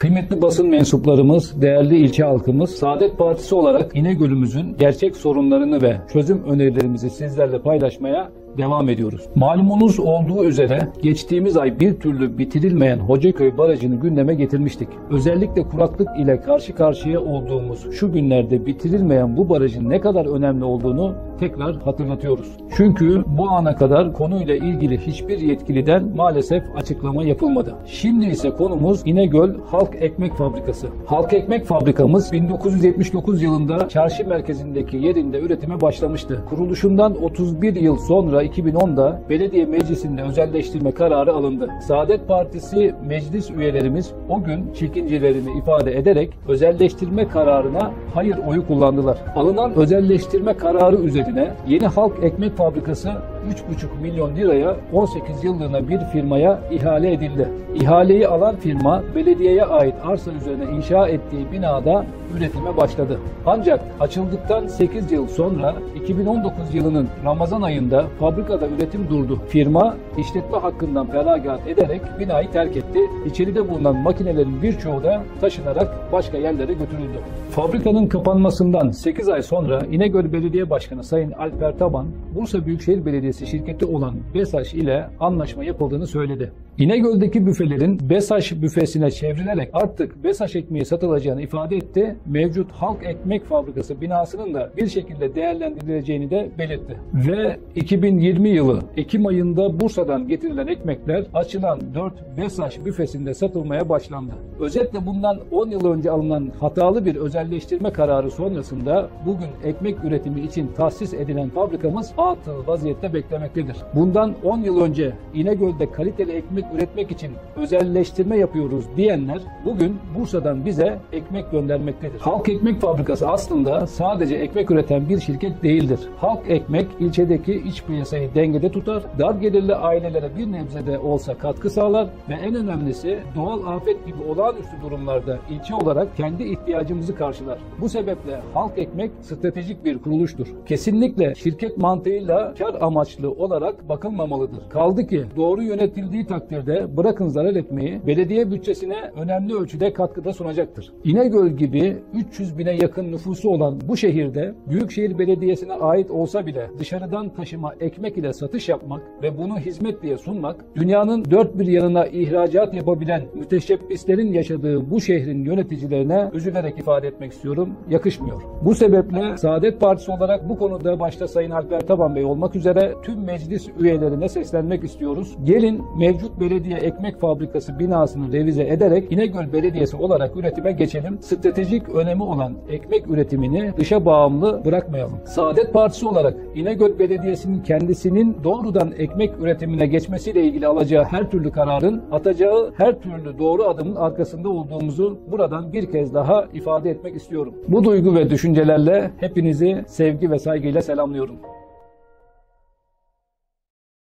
Kıymetli basın mensuplarımız, değerli ilçe halkımız, Saadet Partisi olarak İnegöl'ümüzün gerçek sorunlarını ve çözüm önerilerimizi sizlerle paylaşmaya devam ediyoruz. Malumunuz olduğu üzere geçtiğimiz ay bir türlü bitirilmeyen Hocaköy Barajı'nı gündeme getirmiştik. Özellikle kuraklık ile karşı karşıya olduğumuz şu günlerde bitirilmeyen bu barajın ne kadar önemli olduğunu tekrar hatırlatıyoruz. Çünkü bu ana kadar konuyla ilgili hiçbir yetkiliden maalesef açıklama yapılmadı. Şimdi ise konumuz İnegöl Halk Ekmek Fabrikası. Halk Ekmek Fabrikamız 1979 yılında çarşı merkezindeki yerinde üretime başlamıştı. Kuruluşundan 31 yıl sonra 2010'da belediye meclisinde özelleştirme kararı alındı. Saadet Partisi meclis üyelerimiz o gün çekincelerini ifade ederek özelleştirme kararına hayır oyu kullandılar. Alınan özelleştirme kararı üzerine yeni halk ekmek fabrikası 3,5 milyon liraya 18 yıllığına bir firmaya ihale edildi. İhaleyi alan firma belediyeye ait arsa üzerine inşa ettiği binada üretime başladı. Ancak açıldıktan 8 yıl sonra 2019 yılının Ramazan ayında fabrikada üretim durdu. Firma işletme hakkından feragat ederek binayı terk etti. İçeride bulunan makinelerin birçoğu da taşınarak başka yerlere götürüldü. Fabrikanın kapanmasından 8 ay sonra İnegöl Belediye Başkanı Sayın Alper Taban, Bursa Büyükşehir Belediyesi şirketi olan BESAŞ ile anlaşma yapıldığını söyledi. İnegöl'deki büfelerin BESAŞ büfesine çevrilerek artık BESAŞ ekmeği satılacağını ifade etti. Mevcut Halk Ekmek Fabrikası binasının da bir şekilde değerlendirileceğini de belirtti. Ve 2020 yılı Ekim ayında Bursa'dan getirilen ekmekler açılan 4 BESAŞ büfesinde satılmaya başlandı. Özetle bundan 10 yıl önce alınan hatalı bir özelleştirme kararı sonrasında bugün ekmek üretimi için tahsis edilen fabrikamız atıl vaziyette beklemektedir. Bundan 10 yıl önce İnegöl'de kaliteli ekmek üretmek için özelleştirme yapıyoruz diyenler bugün Bursa'dan bize ekmek göndermektedir. Halk Ekmek Fabrikası aslında sadece ekmek üreten bir şirket değildir. Halk Ekmek ilçedeki iç piyasayı dengede tutar, dar gelirli ailelere bir nebze de olsa katkı sağlar ve en önemlisi doğal afet gibi olağanüstü durumlarda ilçe olarak kendi ihtiyacımızı karşılar. Bu sebeple Halk Ekmek stratejik bir kuruluştur. Kesinlikle şirket mantığıyla kar amaçlı olarak bakılmamalıdır. Kaldı ki doğru yönetildiği takdirde bırakın zarar etmeyi belediye bütçesine önemli ölçüde katkıda sunacaktır. İnegöl gibi 300 bine yakın nüfusu olan bu şehirde Büyükşehir Belediyesi'ne ait olsa bile dışarıdan taşıma ekmek ile satış yapmak ve bunu hizmet diye sunmak dünyanın dört bir yanına ihracat yapabilen müteşebbislerin yaşadığı bu şehrin yöneticilerine üzülerek ifade etmek istiyorum. Yakışmıyor. Bu sebeple Saadet Partisi olarak bu konuda başta Sayın Alper Taban Bey olmak üzere tüm meclis üyelerine seslenmek istiyoruz. Gelin mevcut belediye ekmek fabrikası binasını revize ederek İnegöl Belediyesi olarak üretime geçelim. Stratejik önemi olan ekmek üretimini dışa bağımlı bırakmayalım. Saadet Partisi olarak İnegöl Belediyesi'nin kendisinin doğrudan ekmek üretimine geçmesiyle ilgili alacağı her türlü kararın atacağı her türlü doğru adımın arkasında olduğumuzu buradan bir kez daha ifade etmek istiyorum. Bu duygu ve düşüncelerle hepinizi sevgi ve saygıyla selamlıyorum.